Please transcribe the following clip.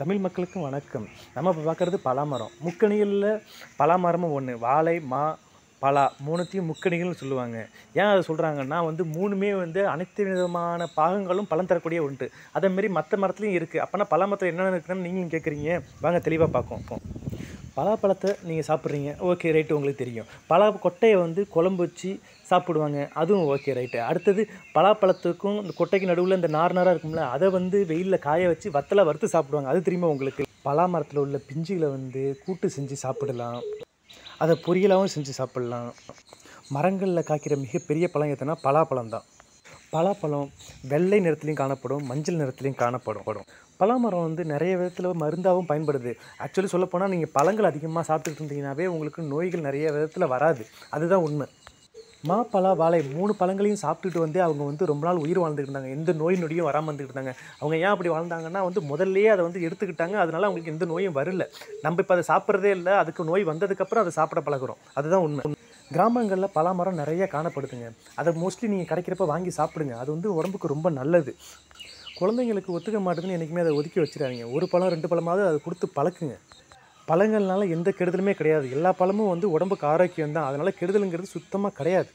தமிழ் மக்களுக்கும் வணக்கம். நம்ம இப்போ பார்க்குறது பலாமரம். முக்கணிகளில் பலாமரமும் ஒன்று வாழை மா பலா மூணுத்தையும் முக்கணிகள்னு சொல்லுவாங்க. ஏன் அதை சொல்கிறாங்கன்னா வந்து மூணுமே வந்து அனைத்து விதமான பாகங்களும் பலன் தரக்கூடிய ஒன்று. அதேமாரி மற்ற மரத்துலையும் இருக்குது அப்போனா பலாமரத்தில் என்னென்ன இருக்குதுன்னு நீங்களும் கேட்குறீங்க வாங்க தெளிவாக பார்ப்போம் பலாப்பழத்தை நீங்கள் சாப்பிட்றீங்க ஓகே ரைட்டு உங்களுக்கு தெரியும். பலா கொட்டையை வந்து குழம்பு வச்சு சாப்பிடுவாங்க அதுவும் ஓகே ரைட்டு அடுத்தது பலாப்பழத்துக்கும் இந்த கொட்டைக்கு நடுவில் இந்த நார் நாராக இருக்கும்ல அதை வந்து வெயிலில் காய வச்சு வத்தலை வறுத்து சாப்பிடுவாங்க. அது தெரியுமா உங்களுக்கு? பலா மரத்தில் உள்ள பிஞ்சுகளை வந்து கூட்டு செஞ்சு சாப்பிடலாம். அதை பொரியலாகவும் செஞ்சு சாப்பிடலாம். மரங்களில் காய்க்கிற மிகப்பெரிய பழம் எதுனா பலாப்பழம் தான் பலாப்பழம் வெள்ளை நிறத்துலையும் காணப்படும் மஞ்சள் நிறத்துலையும் காணப்படும். பலாமரம் வந்து நிறைய விதத்தில் மருந்தாகவும் பயன்படுது. ஆக்சுவலி சொல்லப்போனால் நீங்கள் பழங்கள் அதிகமாக சாப்பிட்டுட்டு இருந்தீங்கன்னாவே உங்களுக்கு நோய்கள் நிறைய விதத்தில் வராது. அதுதான் உண்மை. மா பலா வாழை மூணு பழங்களையும் சாப்பிட்டுட்டு வந்து அவங்க வந்து ரொம்ப நாள் உயிர் வாழ்ந்துட்டு இருந்தாங்க. எந்த நோய் நொடியும் வராமல் வந்துட்டு இருந்தாங்க. அவங்க ஏன் அப்படி வாழ்ந்தாங்கன்னா வந்து முதல்லையே அதை வந்து எடுத்துக்கிட்டாங்க. அதனால அவங்களுக்கு எந்த நோயும் வரல. நம்ம இப்போ அதை சாப்பிட்றதே இல்லை. அதுக்கு நோய் வந்ததுக்கப்புறம் அதை சாப்பிட பழகுறோம். அதுதான் உண்மை. கிராமங்களில் பலாமரம் நிறைய காணப்படுதுங்க. அதை மோஸ்ட்லி நீங்கள் கிடைக்கிறப்ப வாங்கி சாப்பிடுங்க. அது வந்து உடம்புக்கு ரொம்ப நல்லது. குழந்தைங்களுக்கு ஒத்துக்க மாட்டேதுன்னு என்றைக்குமே அதை ஒதுக்கி வச்சிடாதீங்க. ஒரு பழம் ரெண்டு பழமாவது அதை கொடுத்து பழக்குங்க. பழங்கள்னால எந்த கெடுதலுமே கிடையாது. எல்லா பழமும் வந்து உடம்புக்கு ஆரோக்கியம் தான் அதனால் கெடுதலுங்கிறது சுத்தமாக கிடையாது.